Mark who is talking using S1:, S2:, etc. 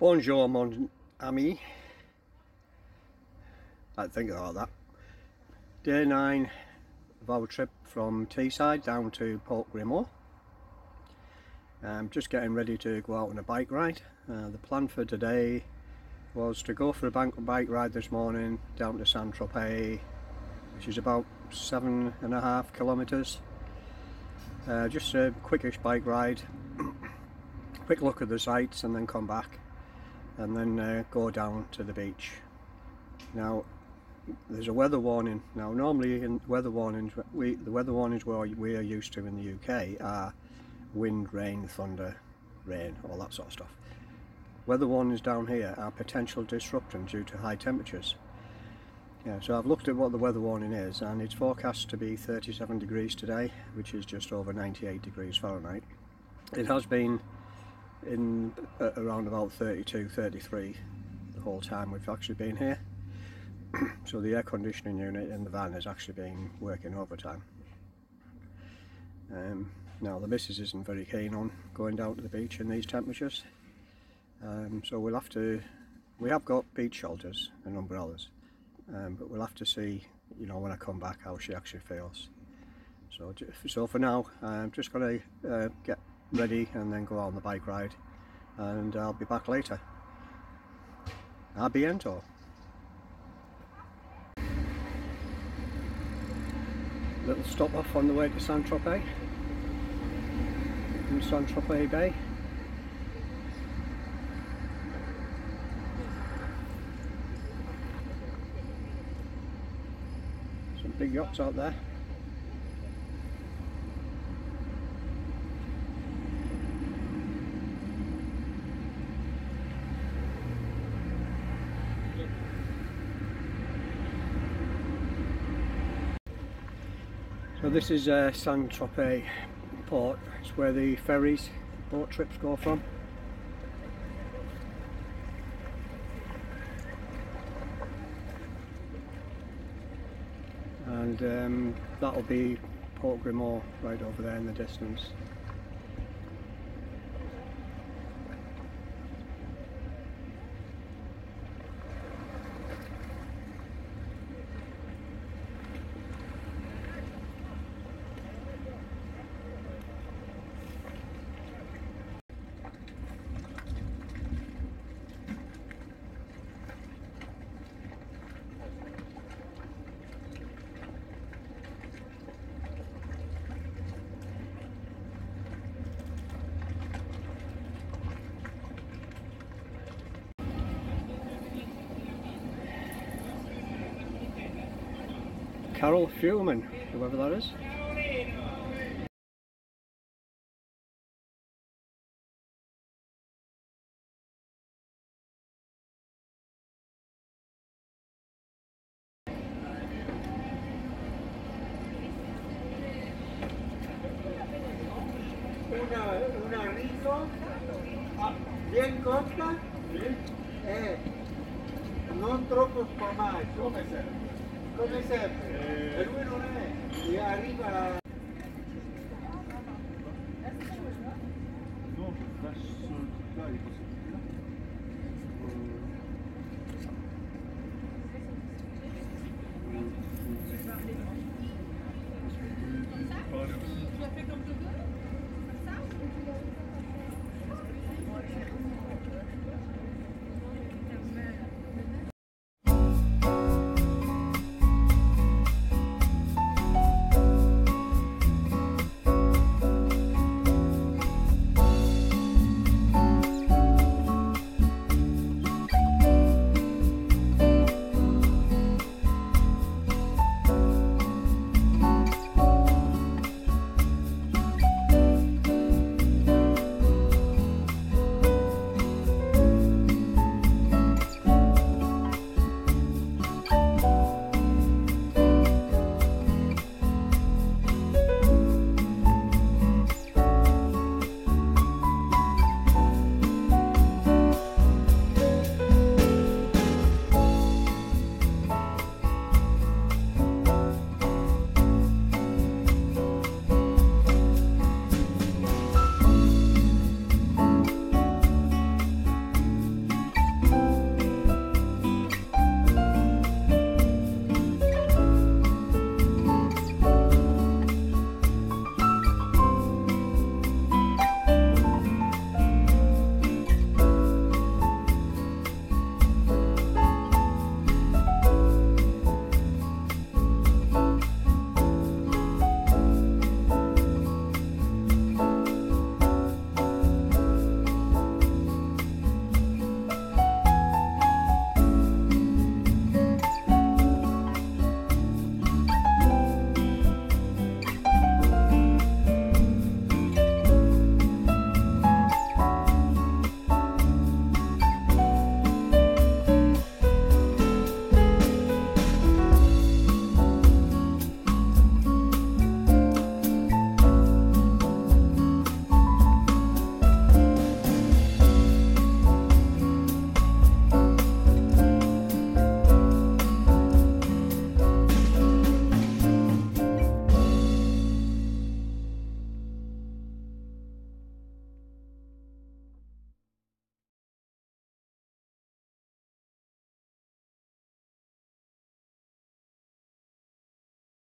S1: Bonjour mon ami. I think about that. Day 9 of our trip from Teesside down to Port Grimaud. I'm just getting ready to go out on a bike ride. Uh, the plan for today was to go for a bank bike ride this morning down to Saint Tropez, which is about seven and a half kilometres. Uh, just a quickish bike ride, quick look at the sights and then come back and then uh, go down to the beach. Now there's a weather warning. Now normally in weather warnings, we the weather warnings we are used to in the UK are wind, rain, thunder, rain, all that sort of stuff. Weather warnings down here are potential disruption due to high temperatures. Yeah, so I've looked at what the weather warning is and it's forecast to be 37 degrees today, which is just over 98 degrees Fahrenheit. It has been in uh, around about 32 33 the whole time we've actually been here. So the air conditioning unit in the van has actually been working overtime. Um, now the missus isn't very keen on going down to the beach in these temperatures. Um, so we'll have to we have got beach shelters and umbrellas um, but we'll have to see you know when I come back how she actually feels. So so for now I'm just going to uh, get ready and then go out on the bike ride and I'll be back later. A bientôt. Little stop off on the way to Saint Tropez in Saint Tropez Bay. Some big yachts out there. So this is uh, Saint Tropez port, it's where the ferries, boat trips go from. And um, that'll be Port Grimaud right over there in the distance. Carol Fuhrman, whoever that is.
S2: ah, bien corta e non troppo spamato come sempre lui non.